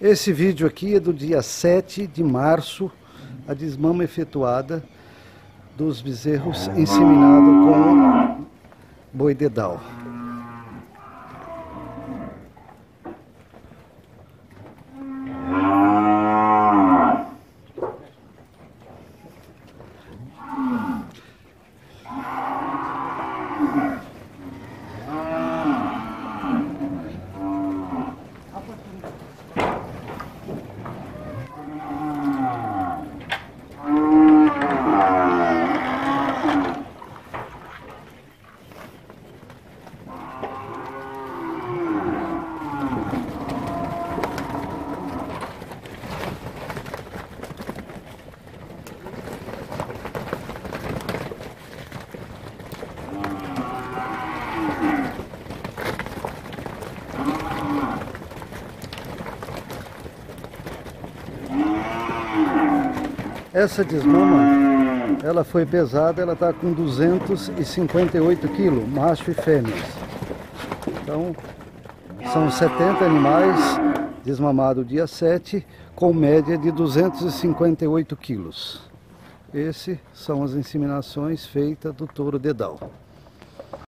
Esse vídeo aqui é do dia 7 de março, a desmama efetuada dos bezerros inseminados com boi dedal. Essa desmama, ela foi pesada, ela está com 258 quilos, macho e fêmeas. Então, são 70 animais desmamados dia 7, com média de 258 quilos. Esses são as inseminações feitas do touro dedal.